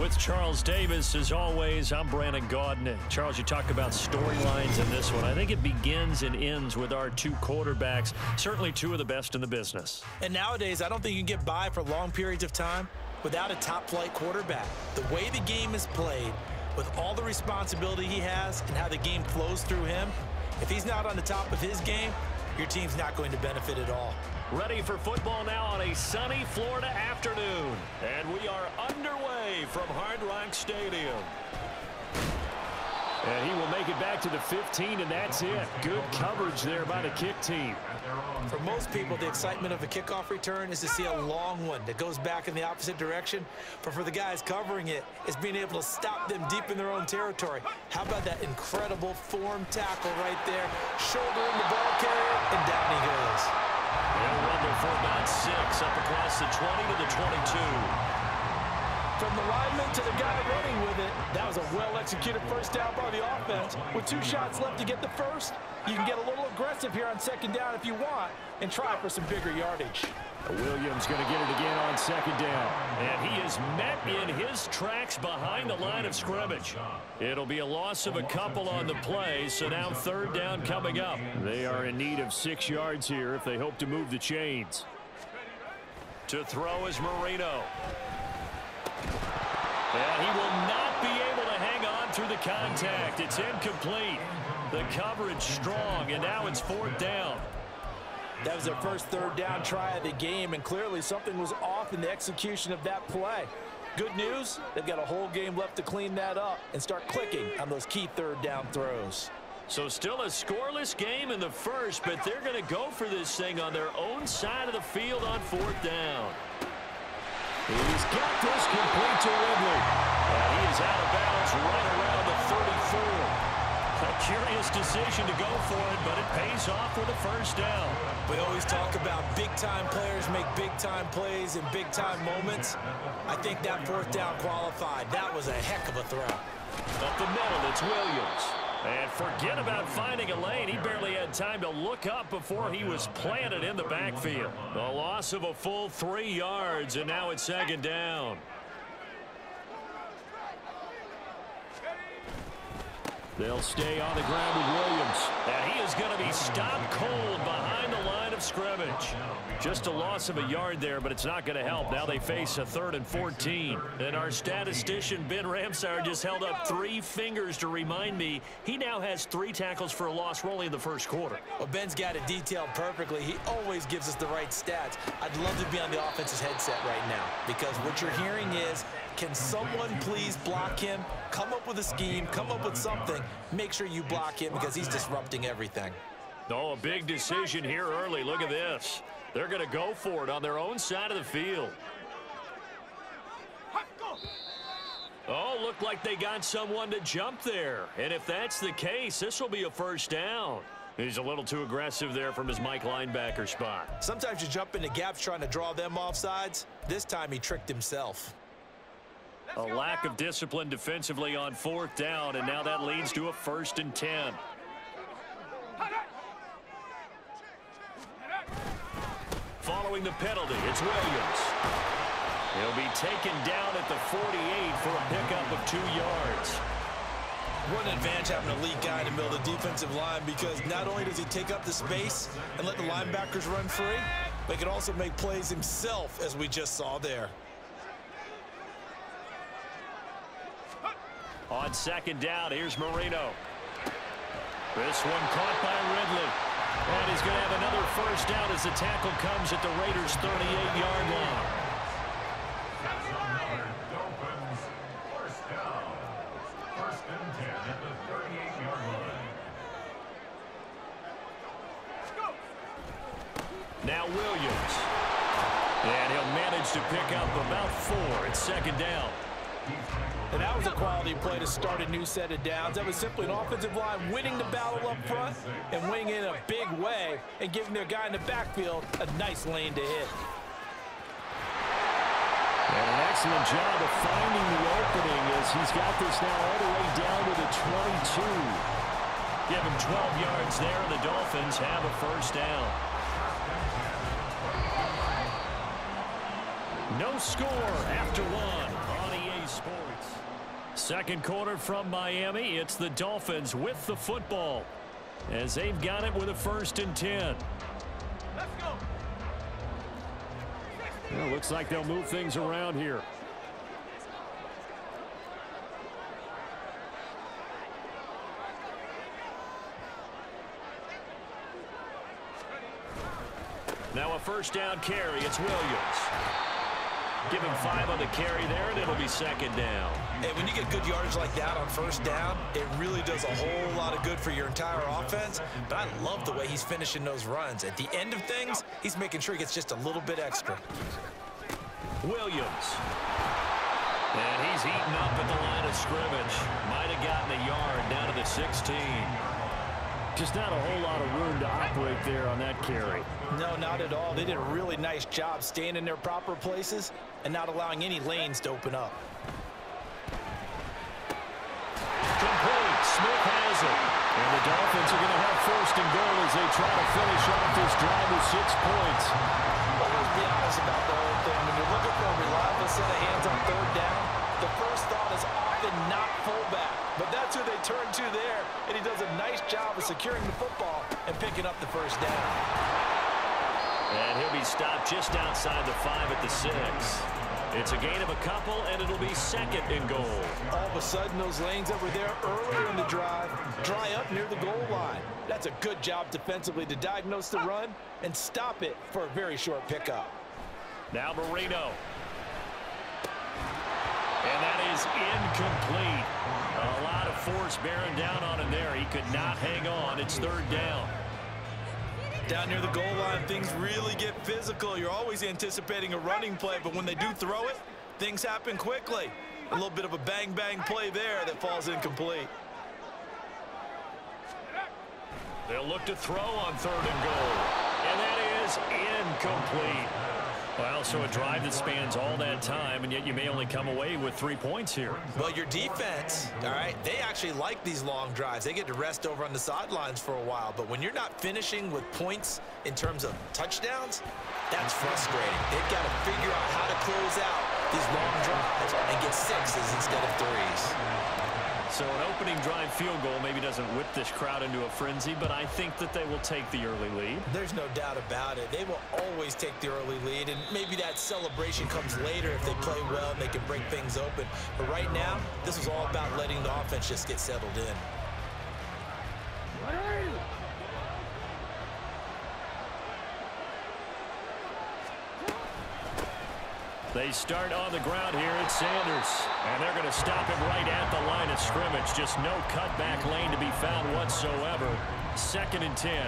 With Charles Davis, as always, I'm Brandon Gaudin. Charles, you talk about storylines in this one. I think it begins and ends with our two quarterbacks, certainly two of the best in the business. And nowadays, I don't think you can get by for long periods of time without a top-flight quarterback. The way the game is played, with all the responsibility he has and how the game flows through him, if he's not on the top of his game, your team's not going to benefit at all. Ready for football now on a sunny Florida afternoon. And we are underway from Hard Rock Stadium. And he will make it back to the 15, and that's it. Good coverage there by the kick team. For most people, the excitement of a kickoff return is to see a long one that goes back in the opposite direction. But for the guys covering it, it's being able to stop them deep in their own territory. How about that incredible form tackle right there? Shoulder in the ball carrier, and down he goes. They'll run there for about six up across the 20 to the 22. From the lineman to the guy running with it, that was a well-executed first down by the offense. With two shots left to get the first, you can get a little aggressive here on second down if you want and try for some bigger yardage. Williams going to get it again on second down. And he is met in his tracks behind the line of scrimmage. It'll be a loss of a couple on the play, so now third down coming up. They are in need of six yards here if they hope to move the chains. To throw is Marino. And he will not be able to hang on through the contact. It's incomplete. The coverage strong, and now it's fourth down. That was their first third down try of the game, and clearly something was off in the execution of that play. Good news, they've got a whole game left to clean that up and start clicking on those key third down throws. So still a scoreless game in the first, but they're going to go for this thing on their own side of the field on fourth down. He's got this complete to Ridley. And he is out of bounds right around the 34. A curious decision to go for it, but it pays off with a first down. We always talk about big-time players make big-time plays in big-time moments. I think that fourth down qualified. That was a heck of a throw. Up the middle, it's Williams. And forget about finding a lane. He barely had time to look up before he was planted in the backfield. The loss of a full three yards, and now it's second down. They'll stay on the ground with Williams. And he is going to be stopped cold behind of scrimmage. Just a loss of a yard there, but it's not going to help. Now they face a third and 14. And our statistician, Ben Ramsar, just held up three fingers to remind me he now has three tackles for a loss only in the first quarter. Well, Ben's got it detailed perfectly. He always gives us the right stats. I'd love to be on the offense's headset right now because what you're hearing is can someone please block him? Come up with a scheme, come up with something. Make sure you block him because he's disrupting everything. Oh, a big decision here early. Look at this. They're going to go for it on their own side of the field. Oh, looked like they got someone to jump there. And if that's the case, this will be a first down. He's a little too aggressive there from his Mike linebacker spot. Sometimes you jump into gaps trying to draw them off sides. This time he tricked himself. A lack of discipline defensively on fourth down, and now that leads to a first and 10. Following the penalty, it's Williams. He'll be taken down at the 48 for a pickup of two yards. What an advantage having a lead guy in the middle of the defensive line because not only does he take up the space and let the linebackers run free, but he can also make plays himself, as we just saw there. On second down, here's Marino. This one caught by Ridley. And he's going to have another first down as the tackle comes at the Raiders' 38-yard line. Now Williams. And he'll manage to pick up about four at second down. And that was a quality play to start a new set of downs. That was simply an offensive line winning the battle up front and winning in a big way and giving their guy in the backfield a nice lane to hit. And an excellent job of finding the opening as he's got this now all the way down to the 22. Give him 12 yards there, and the Dolphins have a first down. No score after one on EA Sports. Second quarter from Miami. It's the Dolphins with the football as they've got it with a first and 10. Let's go. Well, looks like they'll move things around here. Now a first down carry. It's Williams. Give him five on the carry there, and it'll be second down. And when you get good yardage like that on first down, it really does a whole lot of good for your entire offense. But I love the way he's finishing those runs. At the end of things, he's making sure he gets just a little bit extra. Williams. And he's eaten up at the line of scrimmage. Might have gotten a yard down to the 16. Just not a whole lot of room to operate there on that carry. No, not at all. They did a really nice job staying in their proper places and not allowing any lanes to open up. Complete. Smith has it. And the Dolphins are going to have first and goal as they try to finish off this drive with six points. Well, let's be honest about the whole thing. When you're looking for a reliable set of hands on third down, the first thought is often not fullback. But that's who they turn to there, and he does a nice job of securing the football and picking up the first down. And he'll be stopped just outside the five at the six. It's a gain of a couple, and it'll be second and goal. All of a sudden, those lanes that were there earlier in the drive dry up near the goal line. That's a good job defensively to diagnose the run and stop it for a very short pickup. Now Marino. And that is incomplete. A lot of force bearing down on him there. He could not hang on. It's third down. Down near the goal line, things really get physical. You're always anticipating a running play, but when they do throw it, things happen quickly. A little bit of a bang-bang play there that falls incomplete. They'll look to throw on third and goal. And that is incomplete. Well, so a drive that spans all that time, and yet you may only come away with three points here. Well, your defense, all right, they actually like these long drives. They get to rest over on the sidelines for a while. But when you're not finishing with points in terms of touchdowns, that's frustrating. They've got to figure out how to close out these long drives and get sixes instead of threes. So an opening drive field goal maybe doesn't whip this crowd into a frenzy, but I think that they will take the early lead. There's no doubt about it. They will always take the early lead, and maybe that celebration comes later if they play well and they can break things open. But right now, this is all about letting the offense just get settled in. They start on the ground here at Sanders. And they're going to stop him right at the line of scrimmage. Just no cutback lane to be found whatsoever. Second and 10.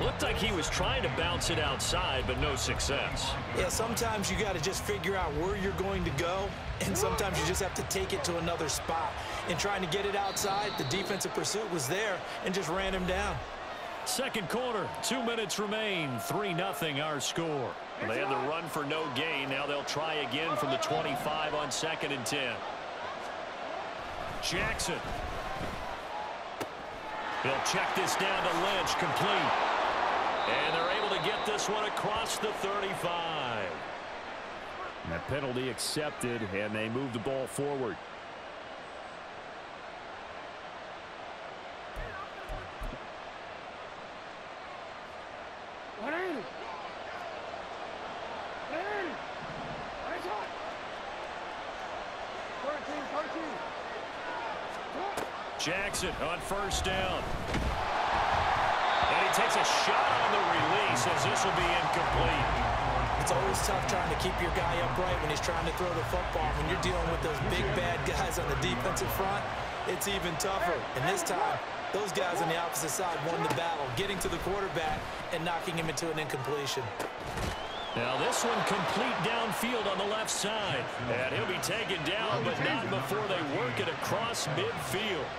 Looked like he was trying to bounce it outside, but no success. Yeah, sometimes you got to just figure out where you're going to go, and sometimes you just have to take it to another spot. And trying to get it outside, the defensive pursuit was there and just ran him down. Second quarter, two minutes remain, 3-0 our score. They had the run for no gain. Now they'll try again from the 25 on second and 10. Jackson. He'll check this down to Lynch, complete. And they're able to get this one across the 35. That penalty accepted, and they move the ball forward. On first down. And he takes a shot on the release as this will be incomplete. It's always tough trying to keep your guy upright when he's trying to throw the football. When you're dealing with those big, bad guys on the defensive front, it's even tougher. And this time, those guys on the opposite side won the battle, getting to the quarterback and knocking him into an incompletion. Now this one complete downfield on the left side. And he'll be taken down, but not before they work it across midfield.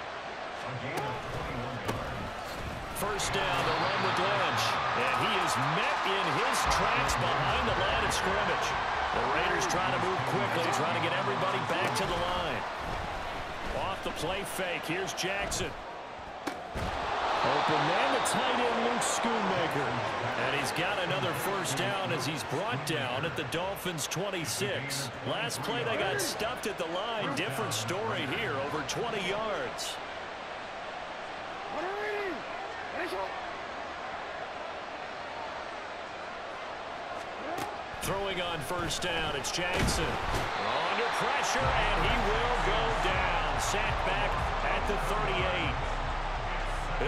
First down, the run with Lynch. And he is met in his tracks behind the line of scrimmage. The Raiders trying to move quickly, trying to get everybody back to the line. Off the play fake, here's Jackson. Open man, the tight end, Luke Schoonmaker. And he's got another first down as he's brought down at the Dolphins' 26. Last play, they got stuffed at the line. Different story here, over 20 yards. Throwing on first down, it's Jackson. Under pressure, and he will go down. Sacked back at the 38.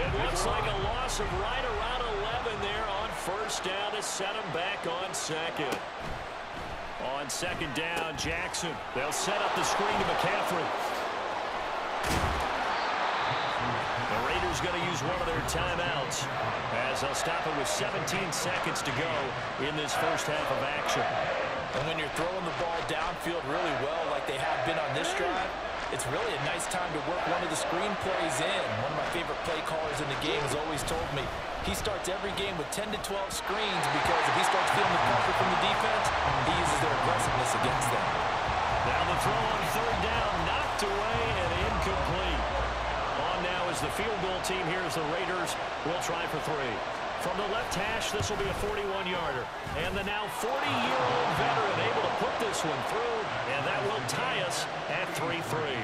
It looks like a loss of right around 11 there on first down to set him back on second. On second down, Jackson. They'll set up the screen to McCaffrey. Raiders going to use one of their timeouts as they'll stop it with 17 seconds to go in this first half of action. And when you're throwing the ball downfield really well like they have been on this drive, it's really a nice time to work one of the screen plays in. One of my favorite play callers in the game has always told me he starts every game with 10 to 12 screens because if he starts feeling the pressure from the defense, he uses their aggressiveness against them. Now the throw on third down, knocked away. Is the field goal team here as the Raiders will try for three. From the left hash, this will be a 41-yarder. And the now 40-year-old veteran able to put this one through, and that will tie us at 3-3.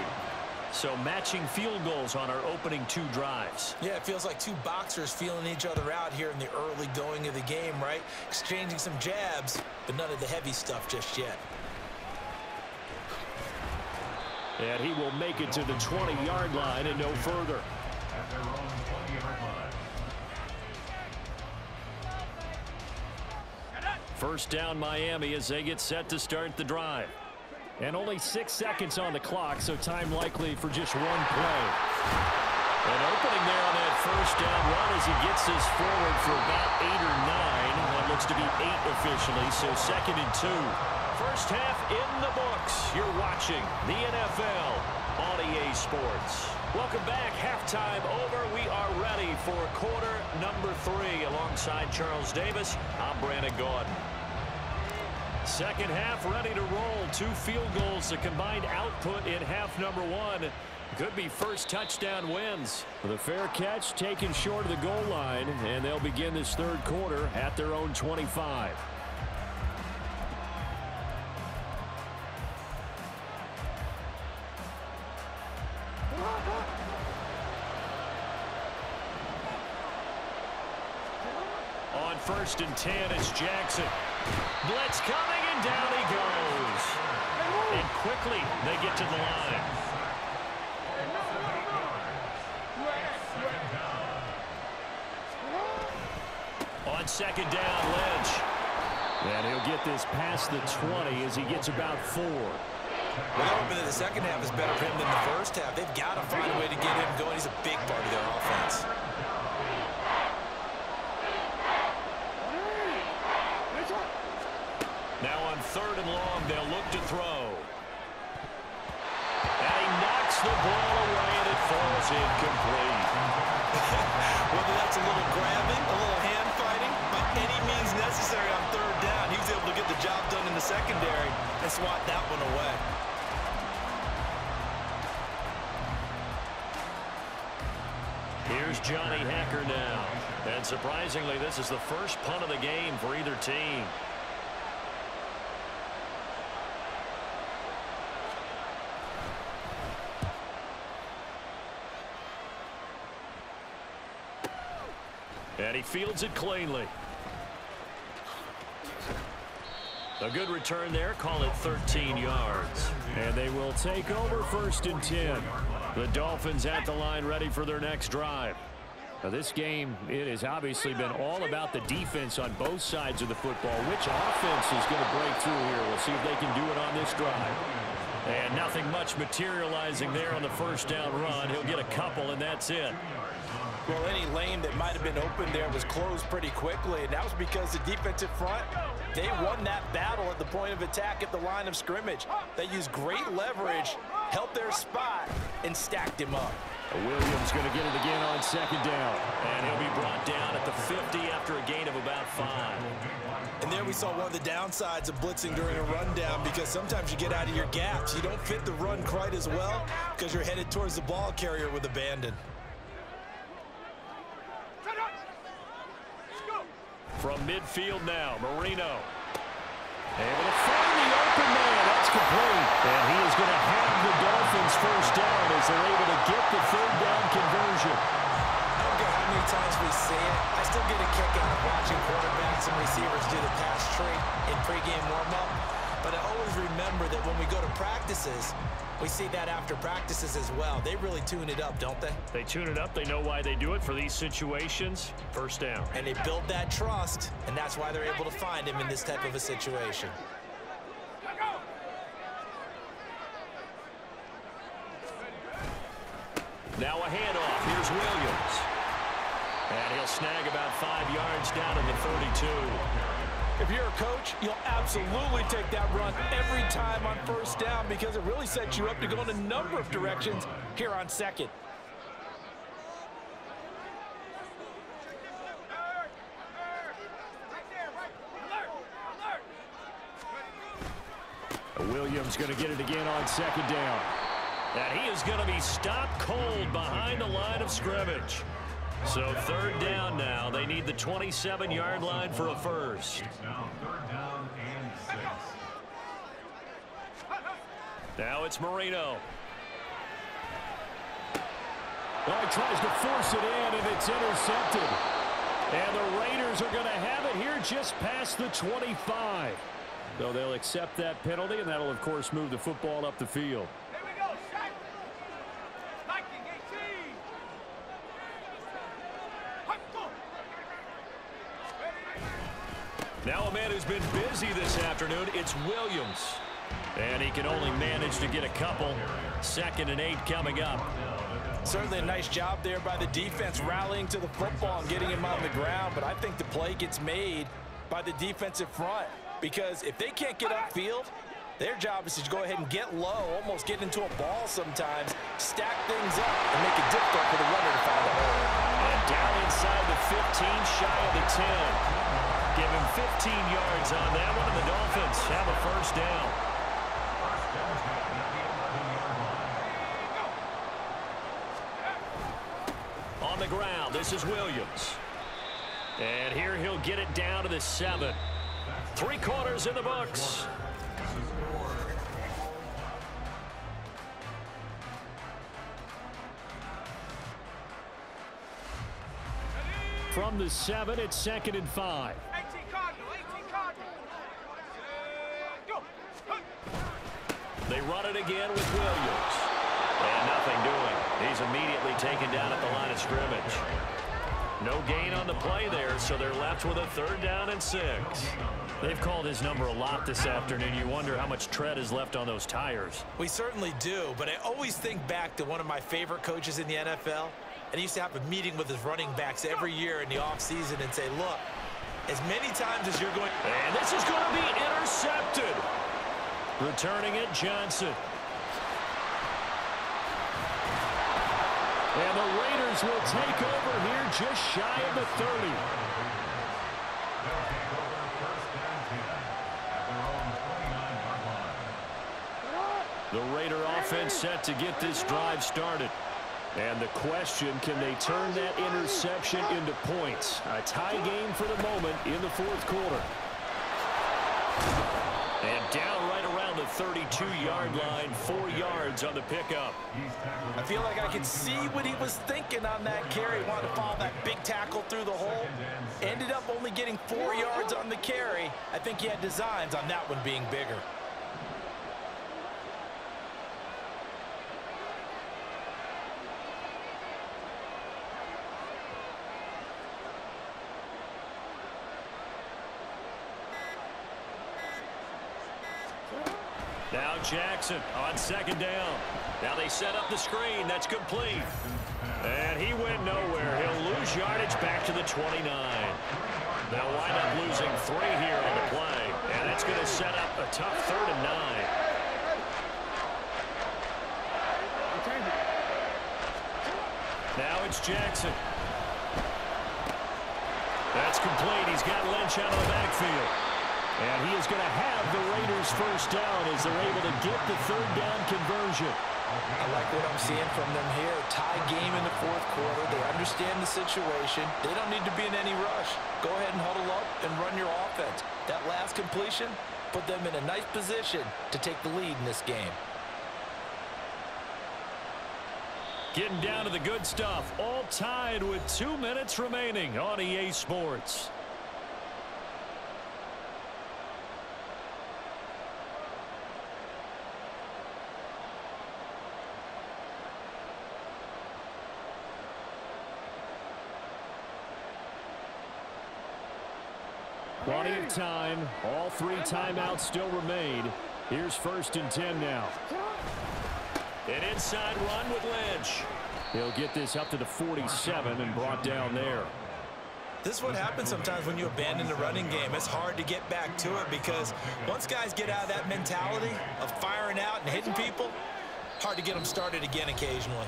So matching field goals on our opening two drives. Yeah, it feels like two boxers feeling each other out here in the early going of the game, right? Exchanging some jabs, but none of the heavy stuff just yet. And he will make it to the 20-yard line and no further. First down Miami as they get set to start the drive. And only six seconds on the clock, so time likely for just one play. An opening there on that first down run as he gets this forward for about eight or nine. That looks to be eight officially, so second and two. First half in the books. You're watching the NFL on EA Sports. Welcome back. Halftime over. We are ready for quarter number three. Alongside Charles Davis, I'm Brandon Gaudin. Second half ready to roll. Two field goals, the combined output in half number one. Could be first touchdown wins. The fair catch taken short of the goal line, and they'll begin this third quarter at their own 25. First and 10, it's Jackson. Blitz coming, and down he goes. And quickly, they get to the line. On second down, Lynch. And he'll get this past the 20 as he gets about four. Well, hoping that the second half is better for him than the first half. They've got to find a way to get him going. He's a big part of their offense. Incomplete. Whether that's a little grabbing, a little hand fighting, by any means necessary on third down, he was able to get the job done in the secondary and swat that one away. Here's Johnny Hekker now. And surprisingly, this is the first punt of the game for either team. He fields it cleanly. A good return there. Call it 13 yards. And they will take over first and 10. The Dolphins at the line ready for their next drive. Now this game, it has obviously been all about the defense on both sides of the football. Which offense is going to break through here? We'll see if they can do it on this drive. And nothing much materializing there on the first down run. He'll get a couple, and that's it. Well, any lane that might have been open there was closed pretty quickly, and that was because the defensive front, they won that battle at the point of attack at the line of scrimmage. They used great leverage, helped their spot, and stacked him up. Williams going to get it again on second down. And he'll be brought down at the 50 after a gain of about five. And there we saw one of the downsides of blitzing during a rundown because sometimes you get out of your gaps. You don't fit the run quite as well because you're headed towards the ball carrier with abandon. From midfield now, Marino. Able to find the open man. That's complete. And he is going to have the Dolphins first down as they're able to get the third down conversion. I don't care how many times we see it. I still get a kick out of watching quarterbacks and receivers do the pass tree in pregame warm-up. But I always remember that when we go to practices, we see that after practices as well. They really tune it up, don't they? They tune it up. They know why they do it for these situations. First down. And they build that trust, and that's why they're able to find him in this type of a situation. Now a handoff. Here's Williams. And he'll snag about five yards down to the 32. If you're a coach, you'll absolutely take that run every time on first down because it really sets you up to go in a number of directions here on second. Williams going to get it again on second down. And he is going to be stopped cold behind the line of scrimmage. So third down now. They need the 27-yard line for a first. Now it's Marino. Well, he tries to force it in, and it's intercepted. And the Raiders are going to have it here just past the 25. So they'll accept that penalty, and that'll, of course, move the football up the field. Now a man who's been busy this afternoon, it's Williams. And he can only manage to get a couple. Second and eight coming up. Certainly a nice job there by the defense rallying to the football and getting him on the ground. But I think the play gets made by the defensive front. Because if they can't get upfield, their job is to go ahead and get low, almost get into a ball sometimes, stack things up, and make it difficult for the runner to find a hole. And down inside the 15, shy of the 10. Give him 15 yards on that one, and the Dolphins have a first down. On the ground, this is Williams. And here he'll get it down to the seven. Three quarters in the books. From the seven, it's second and five. They run it again with Williams. And nothing doing. He's immediately taken down at the line of scrimmage. No gain on the play there, so they're left with a third down and six. They've called his number a lot this afternoon. You wonder how much tread is left on those tires. We certainly do, but I always think back to one of my favorite coaches in the NFL, and he used to have a meeting with his running backs every year in the offseason and say, look, as many times as you're going... And this is going to be intercepted. Returning it, Johnson. And the Raiders will take over here just shy of the 30. The Raider offense set to get this drive started. And the question, can they turn that interception into points? A tie game for the moment in the fourth quarter. And down right around the 32-yard line, four yards on the pickup. I feel like I could see what he was thinking on that carry. Wanted to follow that big tackle through the hole. Ended up only getting four yards on the carry. I think he had designs on that one being bigger. Now Jackson on second down. Now they set up the screen. That's complete. And he went nowhere. He'll lose yardage back to the 29. They'll wind up losing three here on the play. And that's going to set up a tough third and nine. Now it's Jackson. That's complete. He's got Lynch out of the backfield. And he is going to have the Raiders first down as they're able to get the third down conversion. I like what I'm seeing from them here. Tie game in the fourth quarter. They understand the situation. They don't need to be in any rush. Go ahead and huddle up and run your offense. That last completion put them in a nice position to take the lead in this game. Getting down to the good stuff. All tied with two minutes remaining on EA Sports. Plenty of time. All three timeouts still remain. Here's first and 10 now. An inside run with Lynch. He'll get this up to the 47 and brought down there. This is what happens sometimes when you abandon the running game. It's hard to get back to it because once guys get out of that mentality of firing out and hitting people, hard to get them started again occasionally.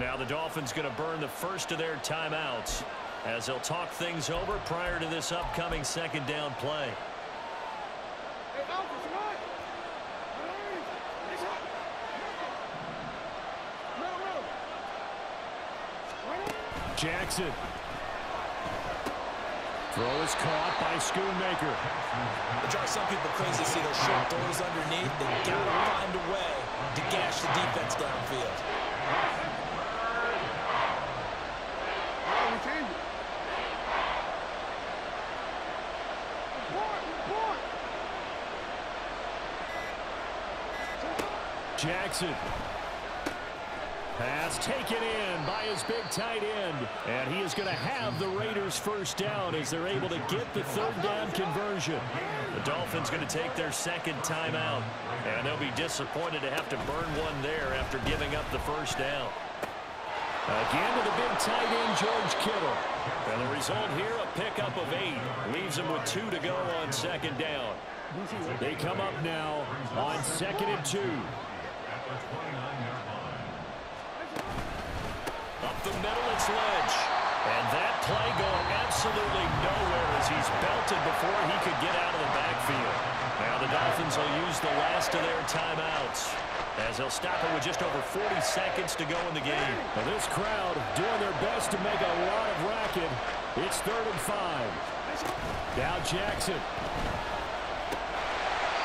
Now the Dolphins going to burn the first of their timeouts as they'll talk things over prior to this upcoming second down play. Jackson. Throw is caught by Schoonmaker. It drives some people crazy to see those short throws underneath. They got to find a way to gash the defense downfield. Jackson. Pass taken in by his big tight end. And he is going to have the Raiders first down as they're able to get the third down conversion. The Dolphins going to take their second timeout. And they'll be disappointed to have to burn one there after giving up the first down. Again to the big tight end, George Kittle. And the result here, a pickup of eight. Leaves them with two to go on second down. They come up now on second and two. Up the middle, it's Ledge. And that play going absolutely nowhere as he's belted before he could get out of the backfield. Now the Dolphins will use the last of their timeouts as they'll stop it with just over 40 seconds to go in the game. Now this crowd doing their best to make a lot of racket. It's third and five. Now Jackson.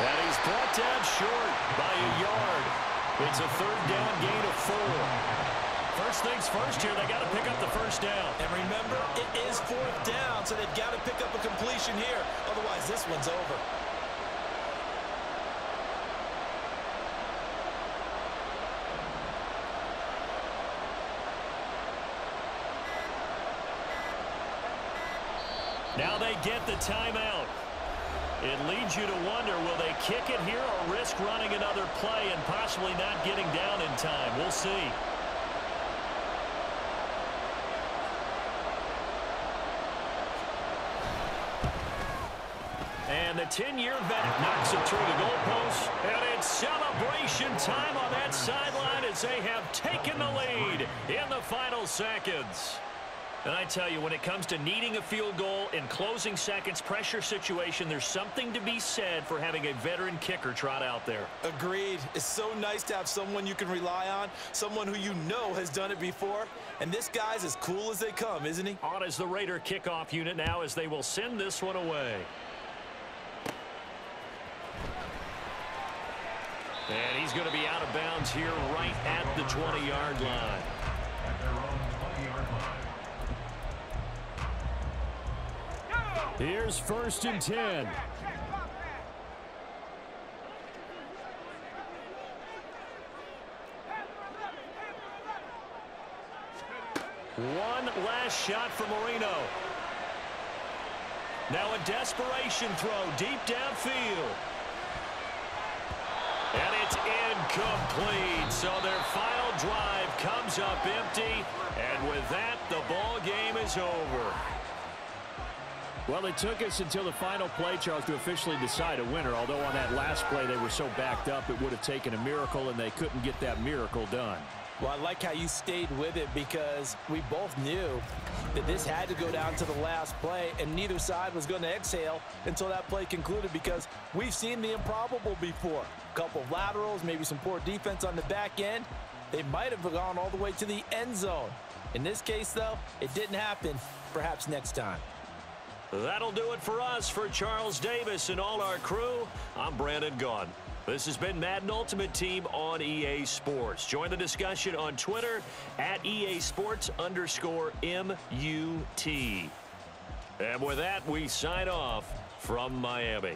And he's brought down short by a yard. It's a third down gain of four. First things first here, they got to pick up the first down. And remember, it is fourth down, so they've got to pick up a completion here. Otherwise, this one's over. Now they get the timeout. It leads you to wonder, will they kick it here or risk running another play and possibly not getting down in time? We'll see. And the 10-year vet knocks it through the goalpost. And it's celebration time on that sideline as they have taken the lead in the final seconds. And I tell you, when it comes to needing a field goal in closing seconds, pressure situation, there's something to be said for having a veteran kicker trot out there. Agreed. It's so nice to have someone you can rely on, someone who you know has done it before. And this guy's as cool as they come, isn't he? On as the Raider kickoff unit now as they will send this one away. And he's going to be out of bounds here right at the 20-yard line. Here's first and 10. One last shot for Marino. Now a desperation throw deep downfield. And it's incomplete. So their final drive comes up empty. And with that, the ball game is over. Well, it took us until the final play, Charles, to officially decide a winner. Although on that last play they were so backed up, it would have taken a miracle, and they couldn't get that miracle done. Well, I like how you stayed with it because we both knew that this had to go down to the last play, and neither side was going to exhale until that play concluded because we've seen the improbable before. A couple of laterals, maybe some poor defense on the back end. They might have gone all the way to the end zone. In this case, though, it didn't happen. Perhaps next time. That'll do it for us. For Charles Davis and all our crew, I'm Brandon Gaudin. This has been Madden Ultimate Team on EA Sports. Join the discussion on Twitter at EA Sports underscore MUT. And with that, we sign off from Miami.